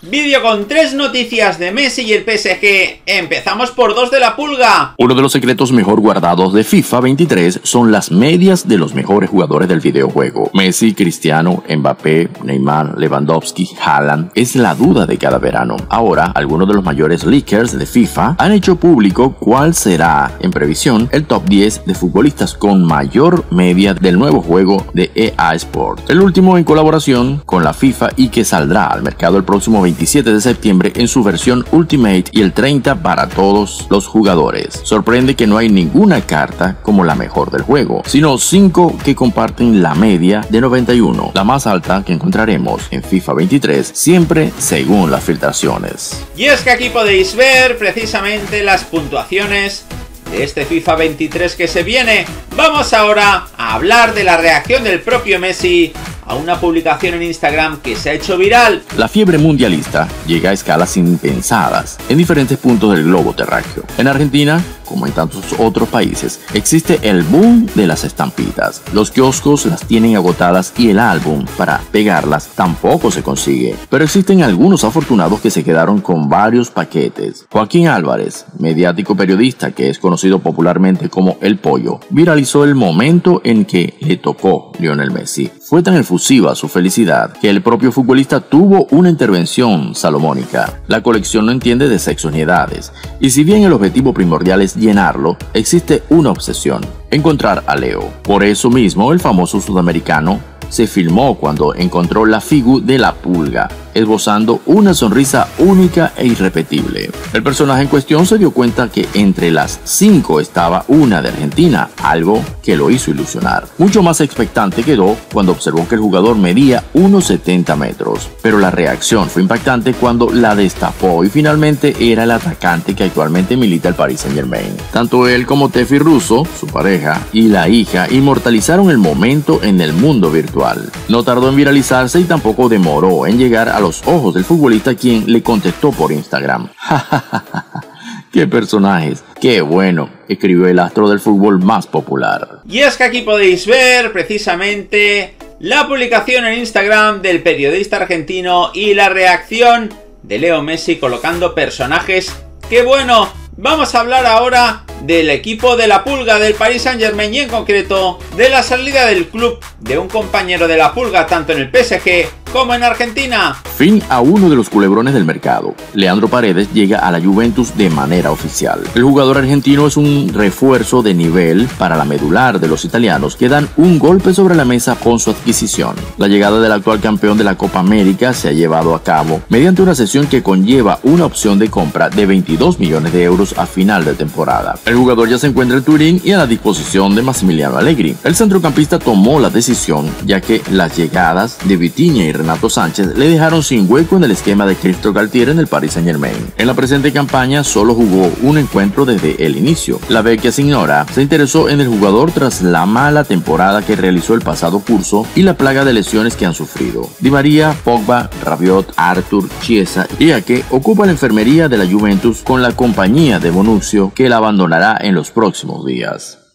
Vídeo con tres noticias de Messi y el PSG. Empezamos por dos de la pulga. Uno de los secretos mejor guardados de FIFA 23 son las medias de los mejores jugadores del videojuego. Messi, Cristiano, Mbappé, Neymar, Lewandowski, Haaland. Es la duda de cada verano. Ahora, algunos de los mayores leakers de FIFA han hecho público cuál será, en previsión, el top 10 de futbolistas con mayor media del nuevo juego de EA Sport. El último en colaboración con la FIFA y que saldrá al mercado el próximo 27 de septiembre en su versión Ultimate y el 30 para todos los jugadores. Sorprende que no hay ninguna carta como la mejor del juego, sino 5 que comparten la media de 91, la más alta que encontraremos en FIFA 23, siempre según las filtraciones. Y es que aquí podéis ver precisamente las puntuaciones de este FIFA 23 que se viene. Vamos ahora a hablar de la reacción del propio Messi a una publicación en Instagram que se ha hecho viral. La fiebre mundialista llega a escalas impensadas en diferentes puntos del globo terráqueo. En Argentina, como en tantos otros países, existe el boom de las estampitas. Los kioscos las tienen agotadas y el álbum para pegarlas tampoco se consigue. Pero existen algunos afortunados que se quedaron con varios paquetes. Joaquín Álvarez, mediático periodista que es conocido popularmente como El Pollo, viralizó el momento en que le tocó Lionel Messi. Fue tan efusiva su felicidad que el propio futbolista tuvo una intervención salomónica. La colección no entiende de sexos ni edades, y si bien el objetivo primordial es llenarlo, existe una obsesión, encontrar a Leo. Por eso mismo el famoso sudamericano se filmó cuando encontró la figura de la pulga, esbozando una sonrisa única e irrepetible. El personaje en cuestión se dio cuenta que entre las cinco estaba una de Argentina, algo que lo hizo ilusionar. Mucho más expectante quedó cuando observó que el jugador medía unos 70 metros, pero la reacción fue impactante cuando la destapó y finalmente era el atacante que actualmente milita el Paris Saint Germain. Tanto él como Tefi Russo, su pareja, y la hija inmortalizaron el momento en el mundo virtual. No tardó en viralizarse y tampoco demoró en llegar a los ojos del futbolista quien le contestó por Instagram. ¡Qué personajes! ¡Qué bueno! Escribió el astro del fútbol más popular. Y es que aquí podéis ver precisamente la publicación en Instagram del periodista argentino y la reacción de Leo Messi colocando personajes. ¡Qué bueno! Vamos a hablar ahora del equipo de la Pulga del Paris Saint Germain y en concreto de la salida del club de un compañero de la Pulga tanto en el PSG como en Argentina. Fin a uno de los culebrones del mercado. Leandro Paredes llega a la Juventus de manera oficial. El jugador argentino es un refuerzo de nivel para la medular de los italianos que dan un golpe sobre la mesa con su adquisición. La llegada del actual campeón de la Copa América se ha llevado a cabo mediante una sesión que conlleva una opción de compra de 22 millones de euros a final de temporada. El jugador ya se encuentra en Turín y a la disposición de Massimiliano Allegri. El centrocampista tomó la decisión ya que las llegadas de Vitinha y Renato Sánchez le dejaron sin hueco en el esquema de Cristo Galtier en el Paris Saint Germain. En la presente campaña solo jugó un encuentro desde el inicio. La Vecchia Signora se interesó en el jugador tras la mala temporada que realizó el pasado curso y la plaga de lesiones que han sufrido. Di María, Pogba, Rabiot, Arthur, Chiesa y a que ocupa la enfermería de la Juventus con la compañía de Bonuccio que la abandonará en los próximos días.